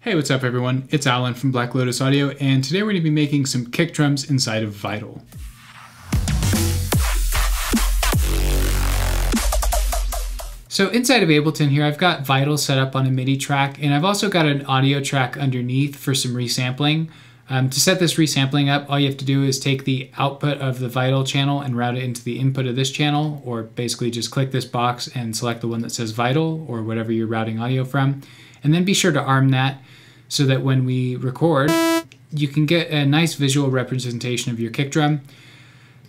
Hey, what's up everyone? It's Alan from Black Lotus Audio, and today we're going to be making some kick drums inside of Vital. So inside of Ableton here, I've got Vital set up on a MIDI track, and I've also got an audio track underneath for some resampling. Um, to set this resampling up, all you have to do is take the output of the Vital channel and route it into the input of this channel, or basically just click this box and select the one that says Vital, or whatever you're routing audio from. And then be sure to arm that so that when we record, you can get a nice visual representation of your kick drum.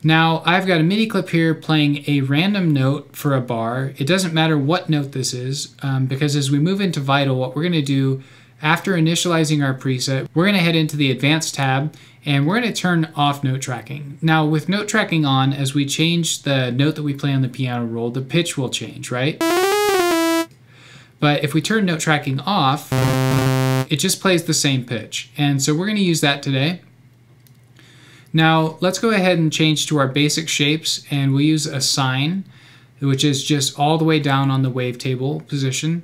Now, I've got a MIDI clip here playing a random note for a bar. It doesn't matter what note this is, um, because as we move into Vital, what we're going to do after initializing our preset, we're going to head into the Advanced tab and we're going to turn off note tracking. Now, with note tracking on, as we change the note that we play on the piano roll, the pitch will change, right? But if we turn note tracking off, it just plays the same pitch. And so we're going to use that today. Now let's go ahead and change to our basic shapes and we'll use a sine, which is just all the way down on the wavetable position.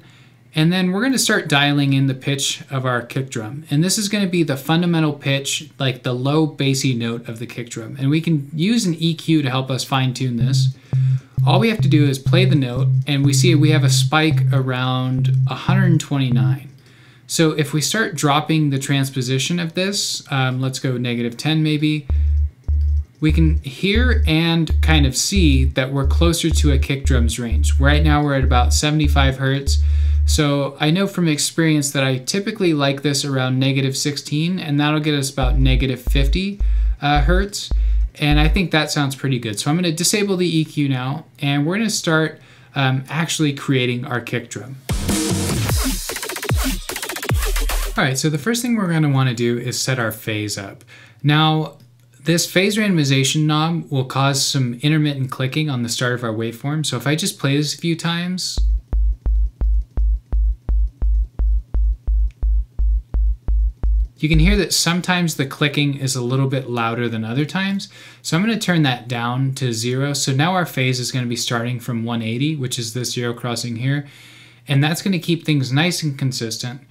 And then we're going to start dialing in the pitch of our kick drum. And this is going to be the fundamental pitch, like the low bassy note of the kick drum. And we can use an EQ to help us fine tune this. All we have to do is play the note and we see we have a spike around 129. So if we start dropping the transposition of this, um, let's go negative 10 maybe, we can hear and kind of see that we're closer to a kick drum's range. Right now we're at about 75 hertz. So I know from experience that I typically like this around negative 16 and that'll get us about negative 50 uh, hertz. And I think that sounds pretty good. So I'm gonna disable the EQ now and we're gonna start um, actually creating our kick drum. All right, so the first thing we're gonna wanna do is set our phase up. Now, this phase randomization knob will cause some intermittent clicking on the start of our waveform. So if I just play this a few times, you can hear that sometimes the clicking is a little bit louder than other times. So I'm going to turn that down to zero. So now our phase is going to be starting from 180, which is this zero crossing here. And that's going to keep things nice and consistent.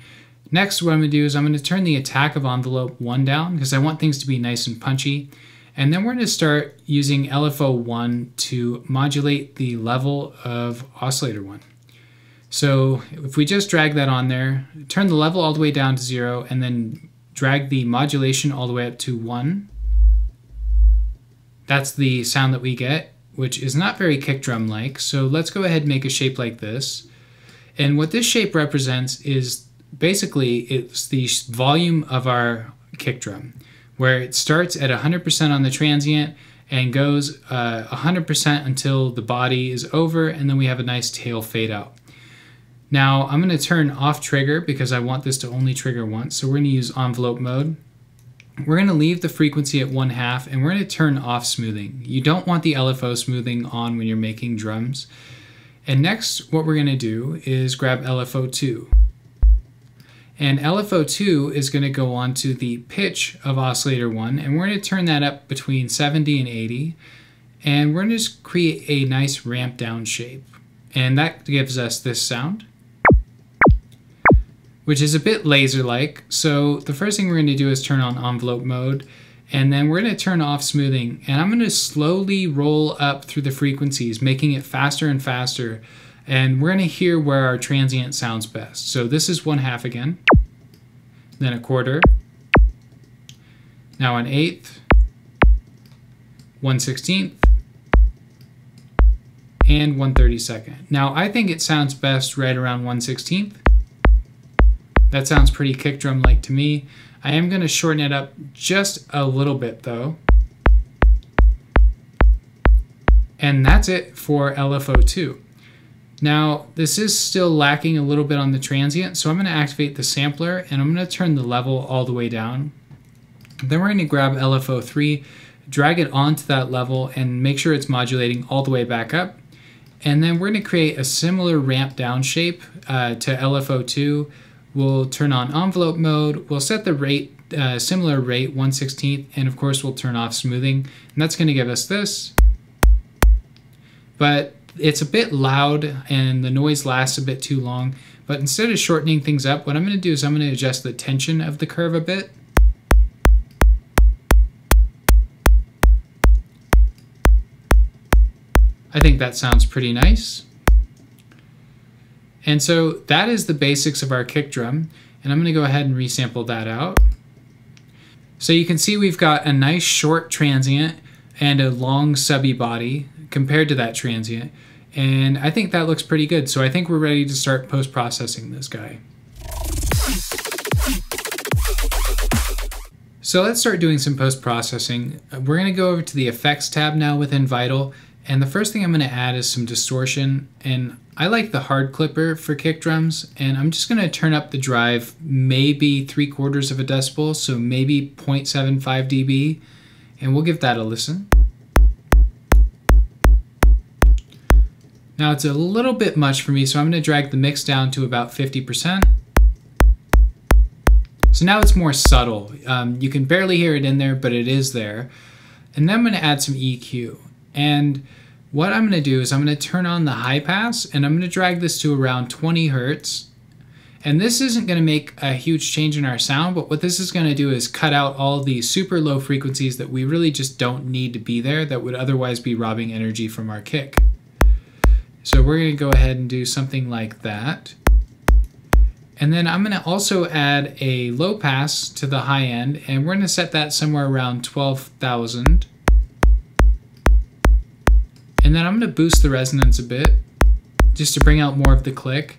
Next, what I'm going to do is I'm going to turn the attack of envelope 1 down because I want things to be nice and punchy. And then we're going to start using LFO 1 to modulate the level of oscillator 1. So if we just drag that on there, turn the level all the way down to 0, and then drag the modulation all the way up to 1, that's the sound that we get, which is not very kick drum like. So let's go ahead and make a shape like this. And what this shape represents is basically it's the volume of our kick drum, where it starts at 100% on the transient and goes uh, 100% until the body is over, and then we have a nice tail fade out. Now I'm going to turn off trigger because I want this to only trigger once, so we're going to use envelope mode. We're going to leave the frequency at one half and we're going to turn off smoothing. You don't want the LFO smoothing on when you're making drums. And next, what we're going to do is grab LFO2. And LFO2 is going to go on to the pitch of oscillator 1, and we're going to turn that up between 70 and 80. And we're going to just create a nice ramp down shape. And that gives us this sound, which is a bit laser-like. So the first thing we're going to do is turn on envelope mode, and then we're going to turn off smoothing. And I'm going to slowly roll up through the frequencies, making it faster and faster and we're going to hear where our transient sounds best. So this is one half again, then a quarter, now an eighth, one sixteenth, and one thirty second. Now I think it sounds best right around one sixteenth. That sounds pretty kick drum like to me. I am going to shorten it up just a little bit though. And that's it for LFO2. Now, this is still lacking a little bit on the transient, so I'm going to activate the sampler and I'm going to turn the level all the way down. Then we're going to grab LFO3, drag it onto that level and make sure it's modulating all the way back up. And then we're going to create a similar ramp down shape uh, to LFO2. We'll turn on envelope mode. We'll set the rate, uh, similar rate, 1 16th, and of course we'll turn off smoothing. And that's going to give us this. But it's a bit loud and the noise lasts a bit too long, But instead of shortening things up, what I'm going to do is I'm going to adjust the tension of the curve a bit. I think that sounds pretty nice. And so that is the basics of our kick drum. And I'm going to go ahead and resample that out. So you can see we've got a nice short transient and a long subby body compared to that transient. And I think that looks pretty good. So I think we're ready to start post-processing this guy. So let's start doing some post-processing. We're going to go over to the effects tab now within Vital. And the first thing I'm going to add is some distortion. And I like the hard clipper for kick drums. And I'm just going to turn up the drive maybe three quarters of a decibel. So maybe 0.75 dB. And we'll give that a listen. Now it's a little bit much for me, so I'm going to drag the mix down to about 50%. So now it's more subtle. Um, you can barely hear it in there, but it is there. And then I'm going to add some EQ. And what I'm going to do is I'm going to turn on the high pass, and I'm going to drag this to around 20 hertz. And this isn't going to make a huge change in our sound, but what this is going to do is cut out all the super low frequencies that we really just don't need to be there that would otherwise be robbing energy from our kick. So we're going to go ahead and do something like that. And then I'm going to also add a low pass to the high end, and we're going to set that somewhere around 12,000. And then I'm going to boost the resonance a bit, just to bring out more of the click.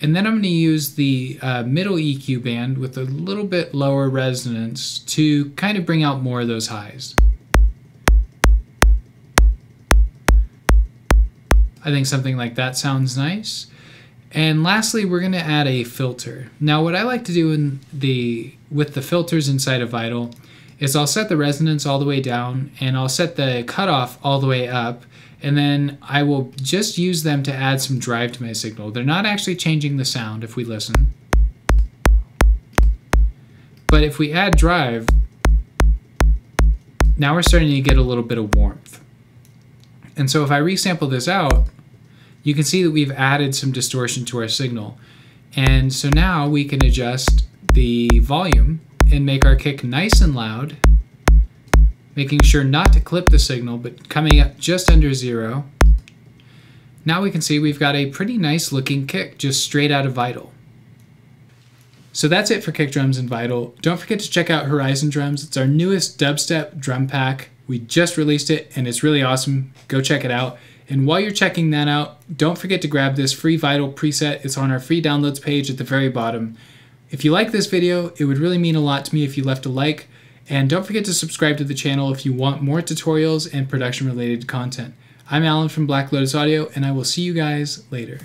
And then I'm going to use the uh, middle EQ band with a little bit lower resonance to kind of bring out more of those highs. I think something like that sounds nice. And lastly, we're going to add a filter. Now, what I like to do in the with the filters inside of Vital is I'll set the resonance all the way down and I'll set the cutoff all the way up and then I will just use them to add some drive to my signal. They're not actually changing the sound if we listen. But if we add drive, now we're starting to get a little bit of warmth. And so if I resample this out, you can see that we've added some distortion to our signal. And so now we can adjust the volume and make our kick nice and loud, making sure not to clip the signal, but coming up just under zero. Now we can see we've got a pretty nice looking kick just straight out of Vital. So that's it for kick drums and Vital. Don't forget to check out Horizon Drums. It's our newest dubstep drum pack. We just released it and it's really awesome. Go check it out. And while you're checking that out, don't forget to grab this free Vital preset. It's on our free downloads page at the very bottom. If you like this video, it would really mean a lot to me if you left a like. And don't forget to subscribe to the channel if you want more tutorials and production related content. I'm Alan from Black Lotus Audio, and I will see you guys later.